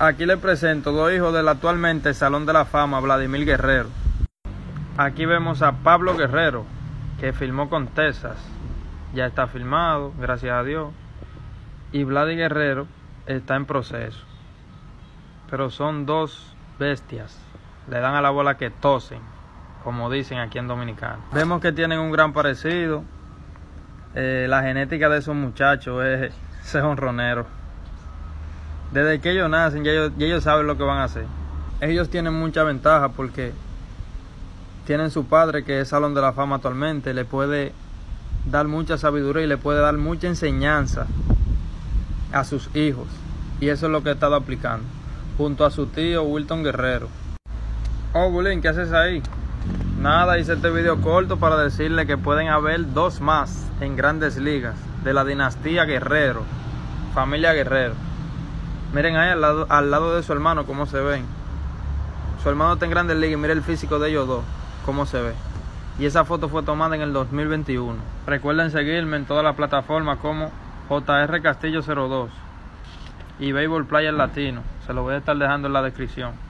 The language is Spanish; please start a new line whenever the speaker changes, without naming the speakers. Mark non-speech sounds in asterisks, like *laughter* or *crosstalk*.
Aquí les presento dos hijos del actualmente Salón de la Fama, Vladimir Guerrero. Aquí vemos a Pablo Guerrero, que filmó con Texas. Ya está filmado, gracias a Dios. Y Vladimir Guerrero está en proceso. Pero son dos bestias. Le dan a la bola que tosen, como dicen aquí en Dominicano. Vemos que tienen un gran parecido. Eh, la genética de esos muchachos es, *laughs* es honronero. Desde que ellos nacen, ya ellos, saben lo que van a hacer. Ellos tienen mucha ventaja porque tienen su padre que es Salón de la Fama actualmente, le puede dar mucha sabiduría y le puede dar mucha enseñanza a sus hijos. Y eso es lo que he estado aplicando, junto a su tío Wilton Guerrero. Oh, Bulín, ¿qué haces ahí? Nada, hice este video corto para decirle que pueden haber dos más en grandes ligas de la dinastía Guerrero, familia Guerrero. Miren ahí al lado, de su hermano cómo se ven. Su hermano está en grandes ligas y mire el físico de ellos dos, cómo se ve. Y esa foto fue tomada en el 2021. Recuerden seguirme en todas las plataformas como JR Castillo 02 y Béisbol Player Latino. Se lo voy a estar dejando en la descripción.